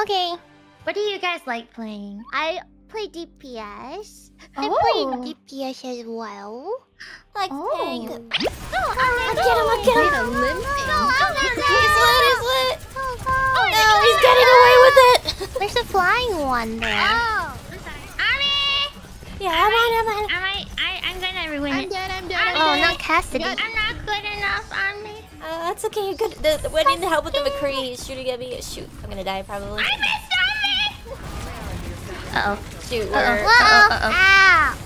Okay. What do you guys like playing? I play DPS. I Oh. play DPS as well. Like Oh. No, I'll get him, I'll get him. Wait, a limp No. I'll get. He's lit, he's lit. Oh, Oh no, he's getting away with it. There's a flying one there. Oh, I'm sorry. Army! Yeah, I'm on, I'm on. Am I, I, I'm gonna ruin I'm it. dead, I'm dead, I'm I'm Oh, not Cassidy. I'm not good enough, Army. Uh, that's okay, you're good. The, the, we need to help with the McCree. He's shooting at me. Shoot, I'm gonna die probably. I missed Army! Uh-oh. Shoot, Uh-oh. we're... Whoa! Uh-oh. Ow!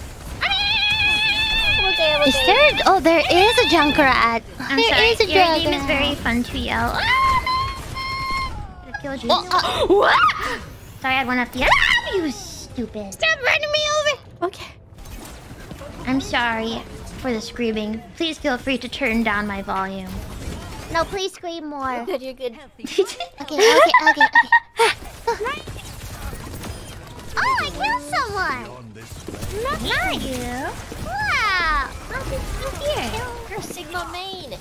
I'm okay, Is there? Oh, there is a Junkrat. I'm There sorry. is a Your dragon. name is very fun to yell. It killed you. Oh, uh, what? Sorry, I had one up the Ah, you stupid. Stop running me over. Okay. I'm sorry for the screaming. Please feel free to turn down my volume. No, please scream more. You're good, you're good. Okay, okay, okay, okay. oh, I killed someone. Not you. Wow. How did you here? You're Sigma main.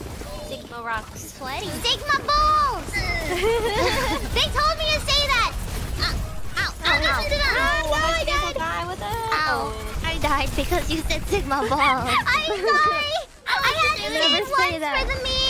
Sigma rocks. Sweaty. Sigma balls. they told me to say that. Uh, ow, ow, ow, ow. Oh, Ow, why I died. I die with? Ow. I died because you said Sigma balls. I'm sorry. I had to say once that. for the meme.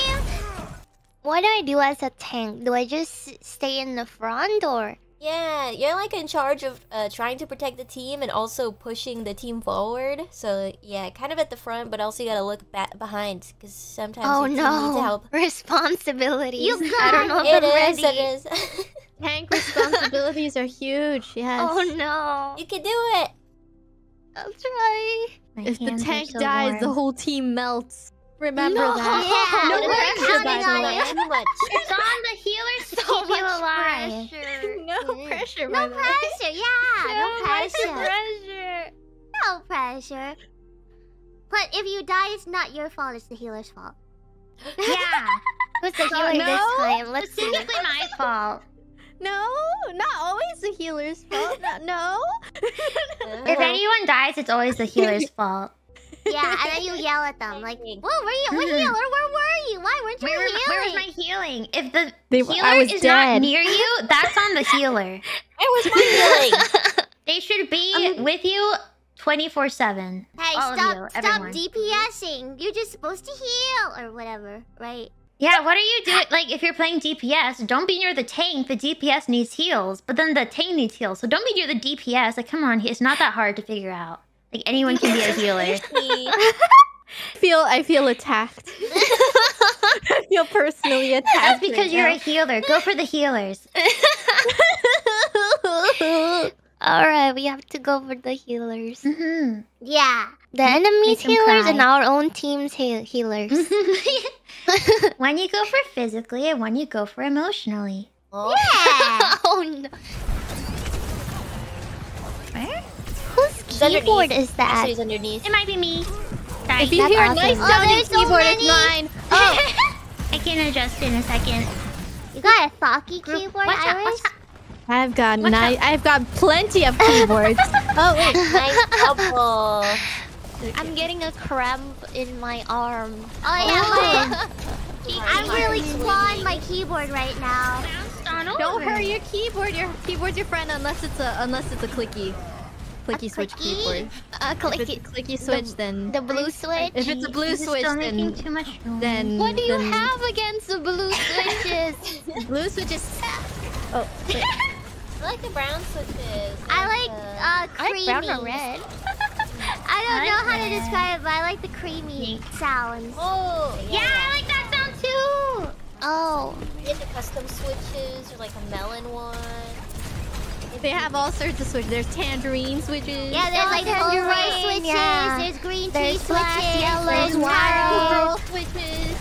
What do I do as a tank? Do I just stay in the front or? Yeah, you're like in charge of uh, trying to protect the team and also pushing the team forward. So yeah, kind of at the front, but also you gotta look back behind because sometimes Oh your team needs no! help. Responsibilities. You I don't know if It I'm is, ready. it is. Tank responsibilities are huge, yes. Oh no! you can do it. I'll try. My If the tank so dies, the whole team melts. Remember No. that. Yeah, no pressure, by counting the way. Too much. It's on the healers to So keep you alive. pressure. No mm. pressure, No pressure, yeah, no, much pressure. pressure. No pressure. But if you die, it's not your fault, it's the healer's fault. Yeah. Who's the oh, healer no. this time? Let's see. Specifically my fault. No, not always the healer's fault. No. no. If anyone dies, it's always the healer's fault. Yeah, and then you yell at them like, Thank "Whoa, were you? What healer? Where were you? Why weren't you Where, healing?" where was my healing? If the They- healer I was is dead. not near you, that's on the healer. Where was my healing? They should be um, with you 24 7. Hey, All stop! you, stop. DPSing. You're just supposed to heal or whatever, right? Yeah, what are you doing? Like, if you're playing DPS, don't be near the tank. The DPS needs heals, but then the tank needs heals. So don't be near the DPS. Like, come on, it's not that hard to figure out. Like, anyone can be a healer. I feel I feel attacked. I feel personally attacked. That's because right you're now. a healer. Go for the healers. All right, we have to go for the healers. hmm Yeah, the enemy's Make them healers and our own team's heal- healers. when you go for physically and when you go for emotionally. Oh, yeah. oh no. Keyboard underneath. is that? Actually, it's underneath. It might be me. Sorry. If you That's hear a awesome. nice Oh, sounding there's so keyboard, many. it's mine. Oh, I can adjust in a second. you got a Thocky keyboard, watch out, IRyS? watch I've got What's ni- I've got plenty of keyboards. oh wait. Nice couple. I'm getting a cramp in my arm. Oh yeah, oh. I'm really clawing my keyboard right now. Bounced on. Don't hurt your keyboard. Your keyboard's your friend unless it's a unless it's a clicky, clicky switch clicky? keyboard. Uh, If it's a it. clicky switch, then The blue switch. if it's a blue is switch, then too much noise. then What do you then have against the blue switches? Blue switches. Oh, wait. I like the brown switches. I like uh, uh I like creamy. brown or red. I don't I know like how to describe it, but I like the creamy sounds. Oh, Yeah, I like that sound too. Oh. Get the custom switches or like a melon one. They have all sorts of switches. There's tangerine switches. Yeah, there's Oh, like tangerine, tangerine switches. yeah. There's green There's tea black, switches. yellow, there's white, taro. purple switches.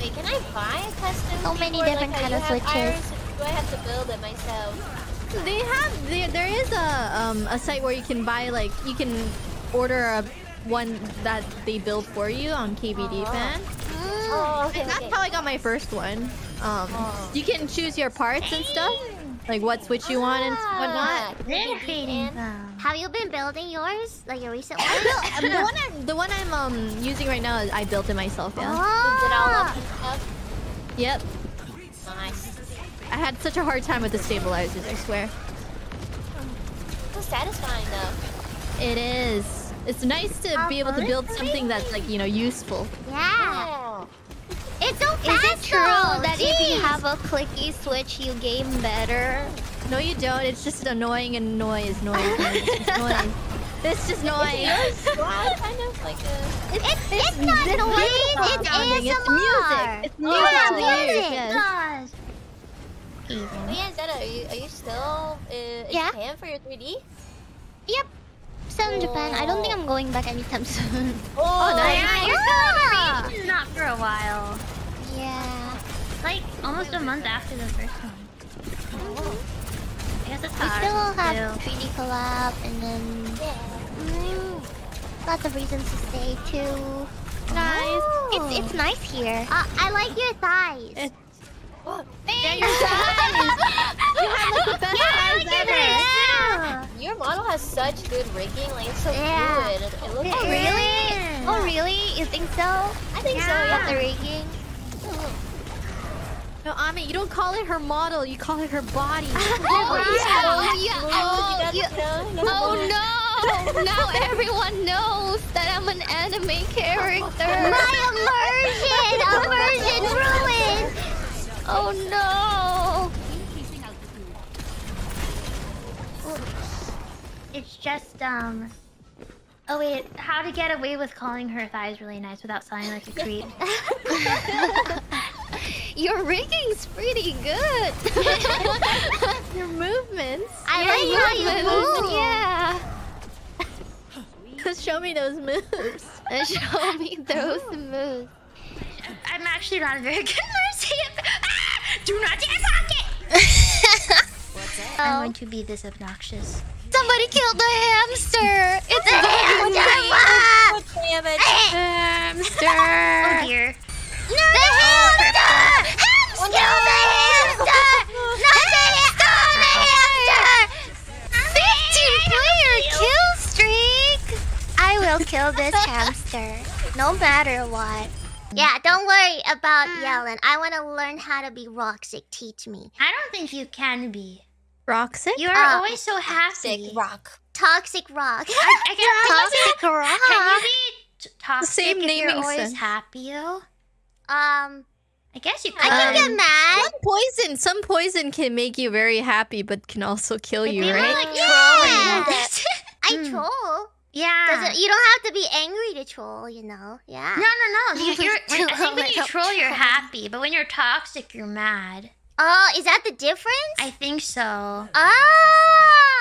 Wait, can I buy a custom? So many keyboard different like kind of switches. IRyS, or do I have to build it myself? They have there, there is a um a site where you can buy like you can order a one that they build for you on KBD Oh. fan. Oh, okay, And that's okay. how I got my first one. Um, Oh. you can choose your parts and stuff, like what switch you want and whatnot. They're. Have you been building yours? Like your recent one? Um, the one I'm the one I'm um using right now, I built it myself. Yeah. Is it all Oh. up? Yep. Nice. I had such a hard time with the stabilizers, I swear. So satisfying though. It is. It's nice to be able to build something that's like, you know, useful. Yeah. It's so Is it true though. that if you have a clicky switch, you game better? No, you don't. It's just annoying and noise, noise, noise. It's just noise. It's just noise. Wow, kind of like a. It's, it's not It's noise. music It's ASMR. It's music. It's music. Yeah, to music. yes. Gosh. But yeah, Zeta, are you are you still uh, in Yeah. Japan for your 3D? Yep. Still in Japan. I don't think I'm going back anytime soon. Oh, nice. Yeah, you're Yeah. still in Not for a while. Yeah. Like almost a month after the first one. I guess that's We still ours have too. 3D collab and then mm, lots of reasons to stay too. Nice. It's it's nice here. Uh, I like your thighs. It's- yeah, your thighs. You have like the best thighs ever. Yeah. Your model has such good rigging, like it's so Yeah. good. It, it looks Oh great. really? Oh really? You think so? I think so. Yeah. The rigging. No, Ami, you don't call it her model. You call it her body. Oh, yeah. Oh, you know, Oh no! now everyone knows that I'm an anime character. My immersion! immersion ruined! Oh no! It's just um. Oh wait, how to get away with calling her thighs really nice without sounding like a creep? Your rigging's pretty good. Your movements. I like how you move. Yeah. Show me those moves. Show me those moves. I'm actually not a very good mercy. Ah! Do not dare pocket! I'm going to be this obnoxious. Somebody killed the hamster! It's a hamster! God. Hamster! Oh dear. No, the hamster! Hamster! the hamster! Not the hamster! The hamster! 15 player kill streak! I will kill this hamster. No matter what. Yeah, don't worry about yelling. I want to learn how to be Roxic. Teach me. I don't think you can be. Roxic? You're Uh, always so happy. Sick rock. Toxic Rock. I, I can't Toxic Rock. Can you be toxic same if you're always sense. happy though? Um, I guess you could. I can Um, get mad. Some poison, some poison can make you very happy, but can also kill you, People right? like Yeah. I Mm. troll. yeah. Doesn't, you don't have to be angry to troll, you know? Yeah. No, no, no. You, you're, when, I think when you Troll. troll, you're happy, but when you're toxic, you're mad. Oh, is that the difference? I think so. Oh.